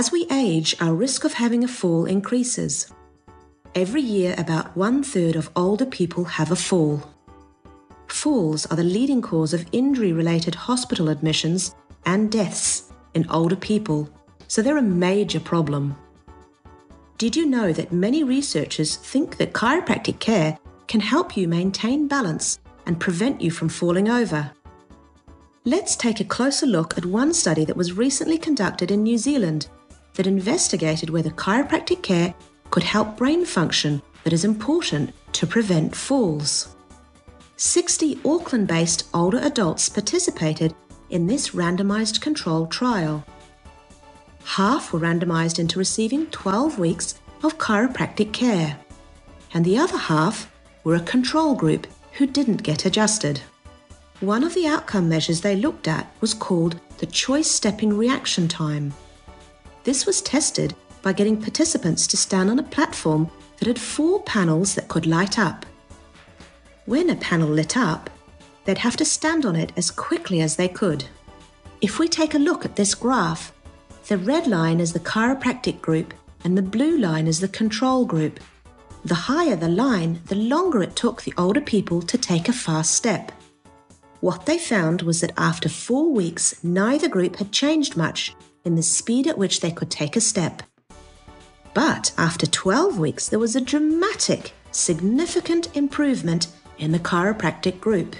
As we age, our risk of having a fall increases. Every year, about one third of older people have a fall. Falls are the leading cause of injury related hospital admissions and deaths in older people, so they're a major problem. Did you know that many researchers think that chiropractic care can help you maintain balance and prevent you from falling over? Let's take a closer look at one study that was recently conducted in New Zealand that investigated whether chiropractic care could help brain function that is important to prevent falls. 60 Auckland based older adults participated in this randomized controlled trial. Half were randomized into receiving 12 weeks of chiropractic care, and the other half were a control group who didn't get adjusted. One of the outcome measures they looked at was called the choice stepping reaction time. This was tested by getting participants to stand on a platform that had four panels that could light up. When a panel lit up, they'd have to stand on it as quickly as they could. If we take a look at this graph, the red line is the chiropractic group and the blue line is the control group. The higher the line, the longer it took the older people to take a fast step. What they found was that after four weeks, neither group had changed much in the speed at which they could take a step. But after 12 weeks, there was a dramatic, significant improvement in the chiropractic group.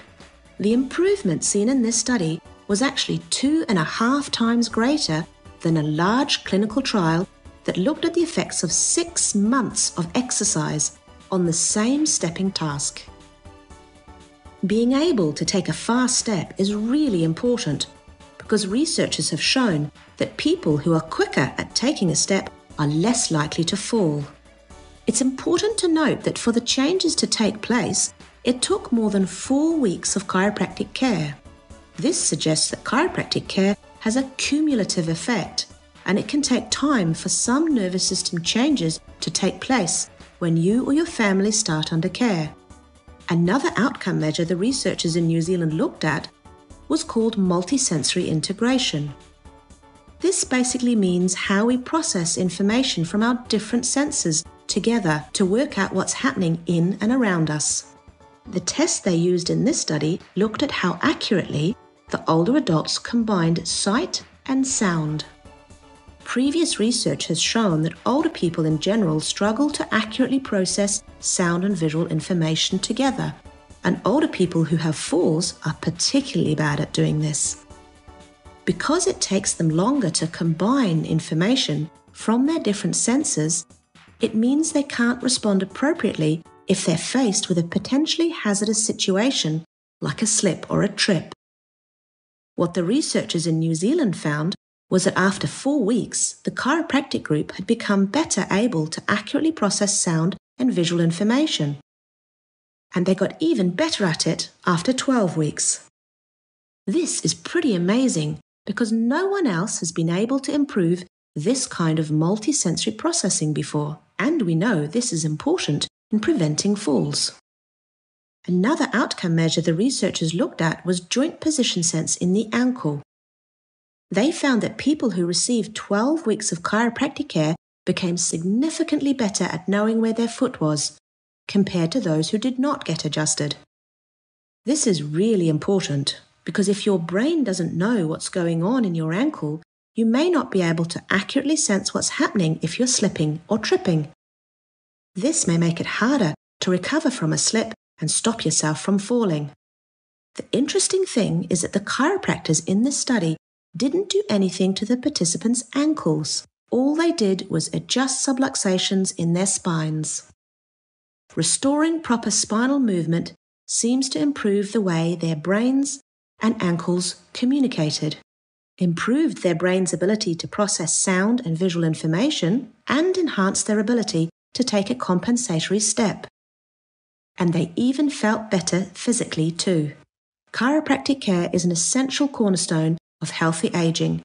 The improvement seen in this study was actually two and a half times greater than a large clinical trial that looked at the effects of six months of exercise on the same stepping task. Being able to take a fast step is really important because researchers have shown that people who are quicker at taking a step are less likely to fall. It's important to note that for the changes to take place, it took more than four weeks of chiropractic care. This suggests that chiropractic care has a cumulative effect, and it can take time for some nervous system changes to take place when you or your family start under care. Another outcome measure the researchers in New Zealand looked at was called multisensory integration. This basically means how we process information from our different senses together to work out what's happening in and around us. The test they used in this study looked at how accurately the older adults combined sight and sound. Previous research has shown that older people in general struggle to accurately process sound and visual information together, and older people who have falls are particularly bad at doing this. Because it takes them longer to combine information from their different senses, it means they can't respond appropriately if they're faced with a potentially hazardous situation like a slip or a trip. What the researchers in New Zealand found was that after four weeks, the chiropractic group had become better able to accurately process sound and visual information. And they got even better at it after 12 weeks. This is pretty amazing because no one else has been able to improve this kind of multisensory processing before, and we know this is important in preventing falls. Another outcome measure the researchers looked at was joint position sense in the ankle. They found that people who received 12 weeks of chiropractic care became significantly better at knowing where their foot was compared to those who did not get adjusted. This is really important because if your brain doesn't know what's going on in your ankle, you may not be able to accurately sense what's happening if you're slipping or tripping. This may make it harder to recover from a slip and stop yourself from falling. The interesting thing is that the chiropractors in this study didn't do anything to the participants' ankles. All they did was adjust subluxations in their spines. Restoring proper spinal movement seems to improve the way their brains and ankles communicated, improved their brain's ability to process sound and visual information, and enhanced their ability to take a compensatory step. And they even felt better physically too. Chiropractic care is an essential cornerstone of healthy aging.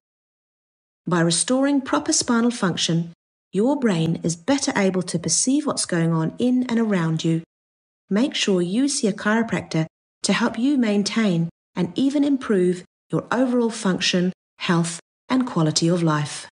By restoring proper spinal function, your brain is better able to perceive what's going on in and around you. Make sure you see a chiropractor to help you maintain and even improve your overall function, health, and quality of life.